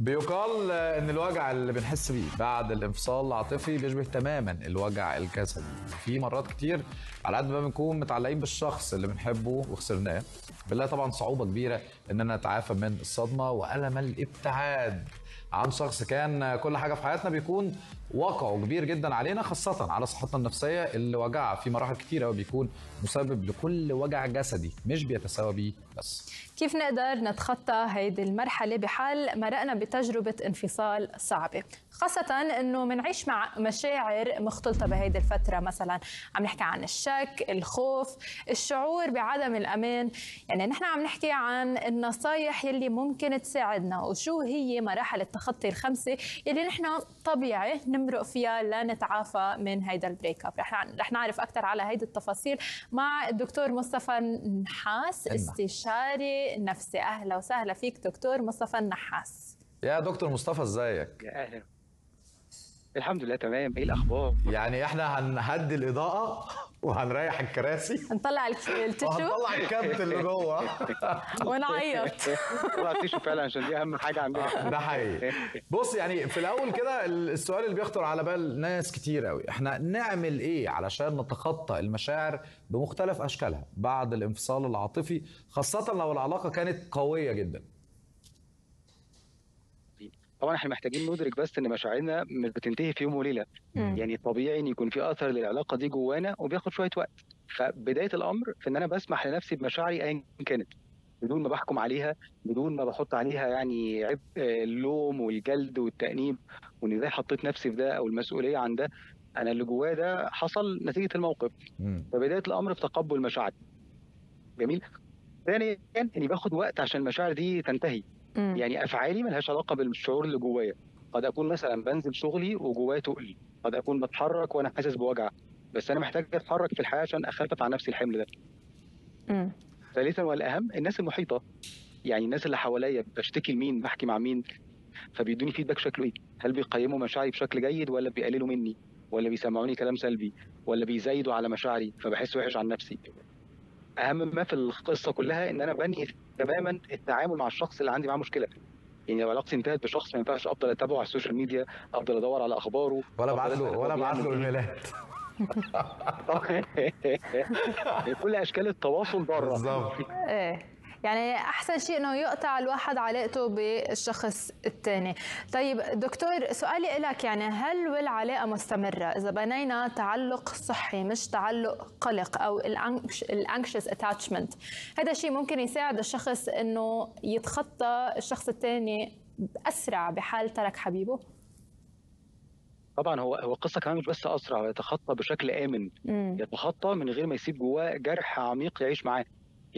بيقال إن الوجع اللي بنحس بيه بعد الانفصال العاطفي بيشبه تماما الوجع الجسدي. في مرات كتير على قد ما بنكون متعلقين بالشخص اللي بنحبه وخسرناه بنلاقي طبعا صعوبة كبيرة إننا نتعافى من الصدمة وألم الابتعاد عن شخص كان كل حاجة في حياتنا بيكون واقعه كبير جدا علينا خاصة على صحتنا النفسية اللي وجعها في مراحل كتيره وبيكون مسبب لكل وجع جسدي مش بيتساوى بيه بس. كيف نقدر نتخطى هيدي المرحلة بحال مرقنا بتجربة انفصال صعبة؟ خاصة إنه بنعيش مع مشاعر مختلطة بهيدي الفترة. مثلا عم نحكي عن الشك، الخوف، الشعور بعدم الأمان، يعني نحن عم نحكي عن النصايح يلي ممكن تساعدنا. وشو هي مراحل التخطي الخمسة يلي نحن طبيعي نمرق فيها لنتعافى من هيدا ال break up، رح رح نعرف أكثر على هيدي التفاصيل مع الدكتور مصطفى نحاس استشاري نفسي، أهلا وسهلا فيك دكتور مصطفى النحاس. يا دكتور مصطفى إزيك؟ يا أهلا الحمد لله تمام. إيه الأخبار؟ يعني إحنا هنهدي الإضاءة وهنريح الكراسي نطلع التشو وهنطلع الكبت اللي جوه. ونعيط. طلع التيشو فعلا عشان دي أهم حاجة عندنا. ده حقيقي. بص يعني في الأول كده السؤال اللي بيخطر على بال ناس كتير قوي إحنا نعمل إيه علشان نتخطى المشاعر بمختلف أشكالها؟ بعد الانفصال العاطفي خاصة لو العلاقة كانت قوية جدا. طبعا إحنا محتاجين ندرك بس إن مشاعرنا مش بتنتهي في يوم وليلة. يعني طبيعي إن يكون في أثر للعلاقة دي جوانا وبياخد شوية وقت. فبداية الأمر في إن أنا بسمح لنفسي بمشاعري ايا كانت بدون ما بحكم عليها بدون ما بحط عليها يعني عبء اللوم والجلد والتأنيب وإن إزاي حطيت نفسي في ده أو المسؤولية عن ده. أنا اللي جوايا ده حصل نتيجة الموقف. مم. فبداية الأمر في تقبل مشاعري. جميل. ثانيا إني باخد وقت عشان المشاعر دي تنتهي. مم. يعني أفعالي ملهاش علاقة بالشعور اللي جوايا. قد أكون مثلا بنزل شغلي وجوايا تقل قد أكون بتحرك وأنا حاسس بوجع. بس أنا محتاج أتحرك في الحياة عشان أخفف عن نفسي الحمل ده. مم. ثالثا والأهم الناس المحيطة. يعني الناس اللي حواليا بشتكي لمين؟ بحكي مع مين؟ فبيدوني feedback شكله إيه؟ هل بيقيموا مشاعري بشكل جيد ولا بيقللوا مني؟ ولا بيسمعوني كلام سلبي؟ ولا بيزايدوا على مشاعري؟ فبحس وحش عن نفسي. أهم ما في القصة كلها إن أنا بنهي تماما التعامل مع الشخص اللي عندي معاه مشكلة. يعني لو علاقتي انتهت بشخص ما ينفعش أفضل أتابعه على ال social media أفضل أدور على أخباره ولا أبعت له ولا أبعت له إيه. emails. كل أشكال التواصل بره. بالظبط. إيه. يعني أحسن شيء إنه يقطع الواحد علاقته بالشخص الثاني طيب دكتور سؤالي لك يعني هل والعلاقة مستمرة؟ إذا بنينا تعلق صحي مش تعلق قلق أو ال anxious attachment هذا الشيء ممكن يساعد الشخص إنه يتخطى الشخص الثاني اسرع بحال ترك حبيبه؟ طبعا هو هو القصة كمان مش بس أسرع هو يتخطى بشكل آمن. مم. يتخطى من غير ما يسيب جواه جرح عميق يعيش معاه.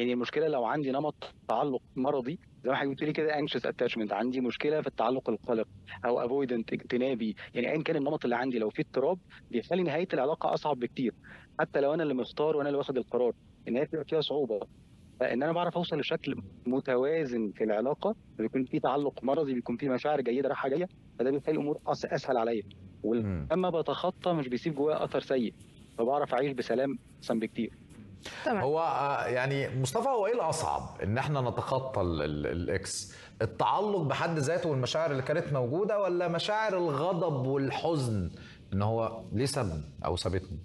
يعني المشكلة لو عندي نمط تعلق مرضي زي ما حضرتك بتقولي كده anxious attachment عندي مشكلة في التعلق القلق أو avoidant اجتنابي يعني ايا كان النمط اللي عندي لو في اضطراب بيخلي نهاية العلاقة أصعب بكتير حتى لو أنا اللي مختار وأنا اللي واخد القرار النهايه بتبقى فيها صعوبة. فإن أنا بعرف أوصل لشكل متوازن في العلاقة بيكون في تعلق مرضي بيكون في مشاعر جيدة رايحة جاية فده بيخلي الأمور أسهل عليا. ولما بتخطى مش بيسيب جوايا أثر سيء فبعرف أعيش بسلام أحسن بكتير. تمام. هو آه، يعني مصطفى هو إيه الأصعب؟ إن إحنا نتخطى ال- ال- الإكس. التعلق بحد ذاته والمشاعر اللي كانت موجودة ولا مشاعر الغضب والحزن إن هو ليه سابني أو سابتني؟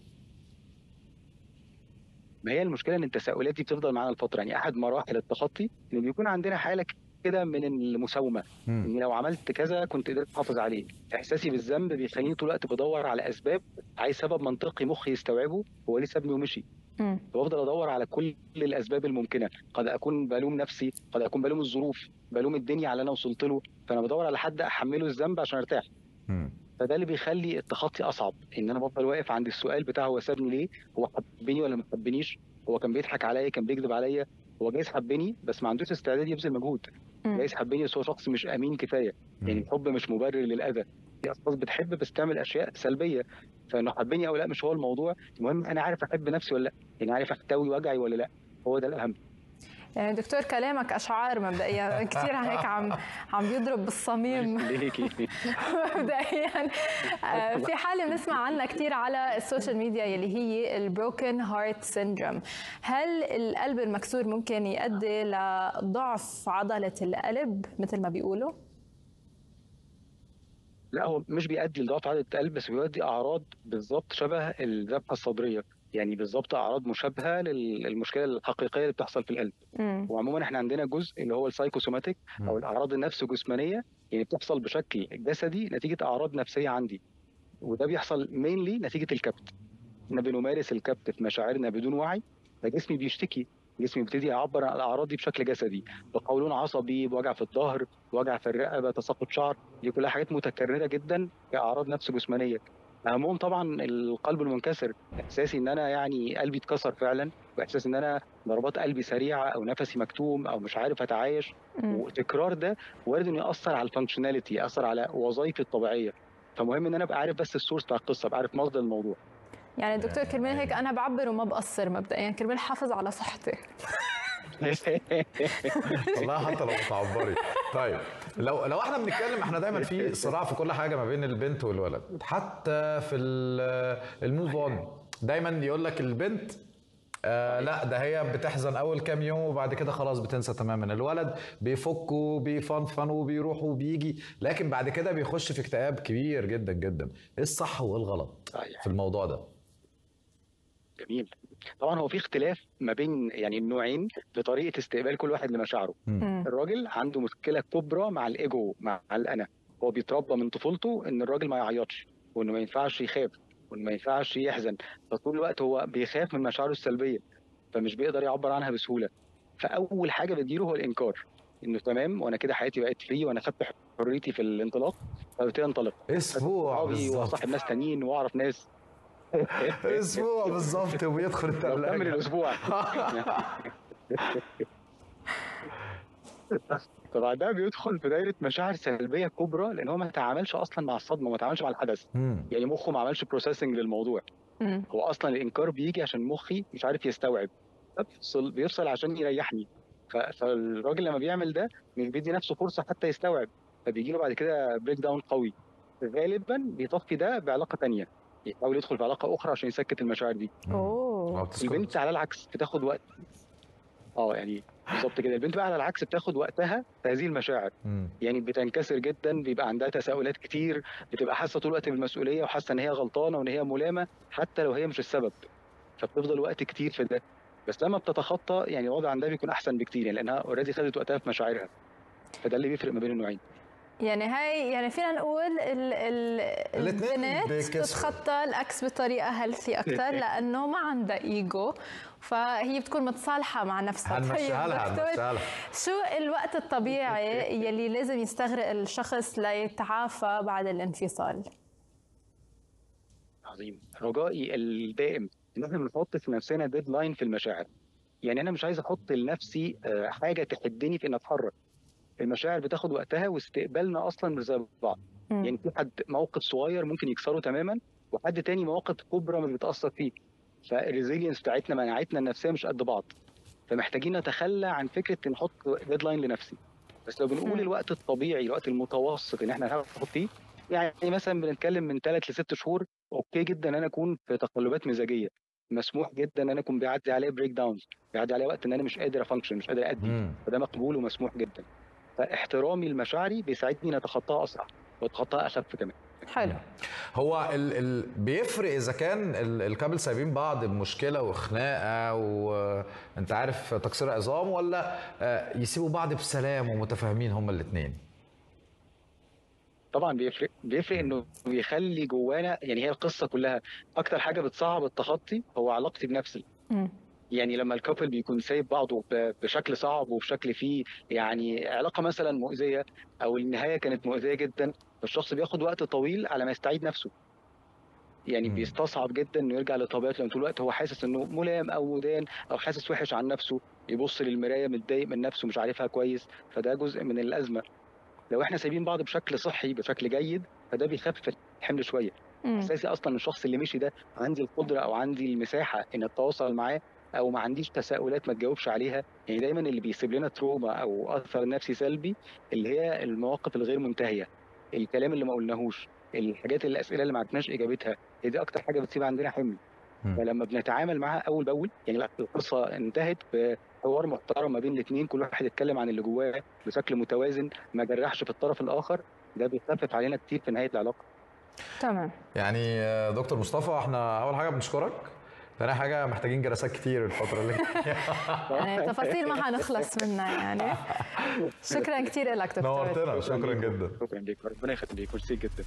ما هي المشكلة إن التساؤلات دي بتفضل معانا الفترة يعني أحد مراحل التخطي إن بيكون عندنا حالة كده من المساومة. اني لو عملت كذا كنت قدرت أحافظ عليه. إحساسي بالذنب بيخليني طول الوقت بدور على أسباب عايز سبب منطقي مخي يستوعبه هو ليه سابني ومشي. فبفضل أدور على كل الأسباب الممكنة. قد أكون بلوم نفسي قد أكون بلوم الظروف بلوم الدنيا على اللي أنا وصلت له. فأنا بدور على حد أحمله الذنب عشان أرتاح. فده اللي بيخلي التخطي أصعب. إن أنا بفضل واقف عند السؤال بتاع هو سابني ليه؟ هو حبني ولا ما حبنيش؟ هو كان بيضحك عليا كان بيكذب عليا. هو جايز حبني بس ما عندوش استعداد يبذل مجهود. جايز حبني بس هو شخص مش أمين كفاية. يعني الحب مش مبرر للأذى. في أشخاص بتحب بس تعمل أشياء سلبية فانه حبني أو لا مش هو الموضوع. المهم أنا عارف أحب نفسي ولا لأ يعني عارف أحتوي وجعي ولا لأ هو ده الأهم. يعني دكتور كلامك أشعار مبدئيا كثير هيك عم عم بيضرب بالصميم. مبدئيا. آه، في حالة بنسمع عنها كثير على ال social media يلي هي ال broken heart syndrome هل القلب المكسور ممكن يؤدي لضعف عضلة القلب مثل ما بيقولوا؟ لا هو مش بيؤدي لضعف عضله القلب بس بيؤدي أعراض بالظبط شبه الذبحة الصدرية. يعني بالظبط أعراض مشابهة للمشكلة الحقيقية اللي بتحصل في القلب. مم. وعموما إحنا عندنا جزء اللي هو ال psychosomatic أو. الأعراض النفس الجسمانية يعني بتحصل بشكل جسدي نتيجة أعراض نفسية عندي. وده بيحصل mainly نتيجة الكبت. إحنا بنمارس الكبت في مشاعرنا بدون وعي فجسمي بيشتكي. جسمي بيبتدي يعبر عن الأعراض دي بشكل جسدي. بقولون عصبي بوجع في الظهر بوجع في الرقبة تساقط شعر. دي كلها حاجات متكررة جدا كاعراض نفس جسمانية. اهمهم طبعا القلب المنكسر احساسي إن أنا يعني قلبي اتكسر فعلا وإحساس إن أنا ضربات قلبي سريعة أو نفسي مكتوم أو مش عارف أتعايش. وتكرار ده وارد إنه يأثر على الفانكشناليتي يأثر على وظائفي الطبيعية. فمهم إن أنا أبقى عارف بس ال source بتاع القصة أبقى عارف مصدر الموضوع. يعني دكتور كرمال هيك أنا بعبر وما بقصر مبدئيا. كرمال حافظ على صحتي. والله حتى لو بتعبري. طيب لو لو إحنا بنتكلم إحنا دايما في صراع في كل حاجة ما بين البنت والولد. حتى في ال- ال move on دايما يقول لك البنت آه لا ده هي بتحزن أول كام يوم وبعد كده خلاص بتنسى تماما. الولد بيفك وبيفنفن وبيروح وبيجي. لكن بعد كده بيخش في اكتئاب كبير جدا جدا. إيه الصح وايه الغلط صحيح. في الموضوع ده؟ جميل. طبعا هو في اختلاف ما بين يعني النوعين في طريقه استقبال كل واحد لمشاعره. مم. الراجل عنده مشكلة كبرى مع الإيجو مع الأنا. هو بيتربى من طفولته إن الراجل ما يعيطش وإنه ما ينفعش يخاف وإنه ما ينفعش يحزن. فطول الوقت هو بيخاف من مشاعره السلبية فمش بيقدر يعبر عنها بسهولة. فأول حاجة بتجيله هو الإنكار. إنه تمام وأنا كده حياتي بقت free وأنا خدت حريتي في الانطلاق فببتدي انطلق. أسبوع بالظبط وأصاحب ناس تانيين وأعرف ناس. أسبوع بالظبط وبيدخل لو كمل الثلاجه الأسبوع. فبعدها بيدخل في دايرة مشاعر سلبية كبرى لأن هو ما تعاملش أصلا مع الصدمة ما تعاملش مع الحدث. مم. يعني مخه ما عملش processing للموضوع. مم. هو أصلا الإنكار بيجي عشان مخي مش عارف يستوعب. بيفصل بيفصل عشان يريحني. فالراجل لما بيعمل ده مش بيدي نفسه فرصة حتى يستوعب. فبيجي له بعد كده breakdown قوي. غالبا بيطفي ده بعلاقة تانية. يحاول يدخل في علاقة أخرى عشان يسكت المشاعر دي. أوه. البنت على العكس بتاخد وقت. آه يعني بالظبط كده. البنت بقى على العكس بتاخد وقتها في هذه المشاعر. مم. يعني بتنكسر جدا بيبقى عندها تساؤلات كتير بتبقى حاسة طول الوقت بالمسؤولية وحاسة إن هي غلطانة وإن هي ملامة حتى لو هي مش السبب. فبتفضل وقت كتير في ده. بس لما بتتخطى يعني الوضع عندها بيكون أحسن بكتير يعني لأنها already خدت وقتها في مشاعرها. فده اللي بيفرق ما بين النوعين. يعني هاي يعني فينا نقول ال ال البنت. بتتخطى ال ex بطريقة healthy أكثر لأنه ما عندها ايجو فهي بتكون متصالحة مع نفسها. لها شو الوقت الطبيعي يلي لازم يستغرق الشخص ليتعافى بعد الانفصال؟ عظيم. رجائي الدائم. ان إحنا بنحط في نفسنا deadline في المشاعر. يعني أنا مش عايز أحط لنفسي آه، حاجة تحدني في إن أتحرك. المشاعر بتاخد وقتها واستقبالنا أصلا مش زي بعض. مم. يعني في حد موقف صغير ممكن يكسره تماما وحد تاني مواقف كبرى مش بتأثر فيه. فال resilience بتاعتنا مناعتنا النفسية مش قد بعض. فمحتاجين نتخلى عن فكرة نحط deadline لنفسي. بس لو بنقول مم. الوقت الطبيعي الوقت المتوسط ان إحنا ناخد فيه يعني مثلا بنتكلم من ثلاث لست شهور okay جدا إن أنا أكون في تقلبات مزاجية. مسموح جدا إن أنا أكون بيعدي عليا breakdowns بيعدي عليا وقت إن أنا مش قادر ا function مش قادر ادي. فده مقبول ومسموح جدا. فاحترامي لمشاعري بيساعدني نتخطاها أسرع واتخطاها أخف كمان. حلو. هو ال ال بيفرق إذا كان ال- ال couple سايبين بعض بمشكلة وخناقة وانت عارف تكسير عظام ولا آه، يسيبوا بعض بسلام ومتفاهمين هما الاثنين طبعا بيفرق بيفرق إنه بيخلي جوانا يعني هي القصة كلها أكتر حاجة بتصعب التخطي هو علاقتي بنفسي. يعني لما الكابل بيكون سايب بعضه بشكل صعب وبشكل فيه يعني علاقة مثلا مؤذية أو النهاية كانت مؤذية جدا فالشخص بياخد وقت طويل على ما يستعيد نفسه يعني مم. بيستصعب جدا إنه يرجع لطبيعته لأن طول الوقت هو حاسس إنه ملام أو مدان أو حاسس وحش عن نفسه يبص للمراية متضايق من نفسه مش عارفها كويس فده جزء من الأزمة لو إحنا سايبين بعض بشكل صحي بشكل جيد فده بيخفف الحمل شوية. أساسي أصلا الشخص اللي مشي ده عندي القدرة أو عندي المساحة إن أتواصل معاه أو ما عنديش تساؤلات ما تجاوبش عليها. يعني دايما اللي بيسيب لنا تروما أو أثر نفسي سلبي اللي هي المواقف الغير منتهية. الكلام اللي ما قلناهوش الحاجات اللي الأسئلة اللي ما عرفناش إجابتها هي دي أكتر حاجة بتسيب عندنا حمل. فلما بنتعامل معاها أول بأول يعني لا، القصة انتهت بحوار محترم ما بين الاثنين كل واحد اتكلم عن اللي جواه بشكل متوازن ما جرحش في الطرف الآخر. ده بيخفف علينا كتير في نهاية العلاقة. تمام. يعني دكتور مصطفى إحنا أول حاجة بنشكرك. ثاني حاجة محتاجين جلسات كتير الفترة اللي يعني تفاصيل ما حنخلص منها يعني. شكرا كثير لك دكتور. نورتنا شكرا جدا. شكرا ليك ربنا يخليك. ميرسي جدا.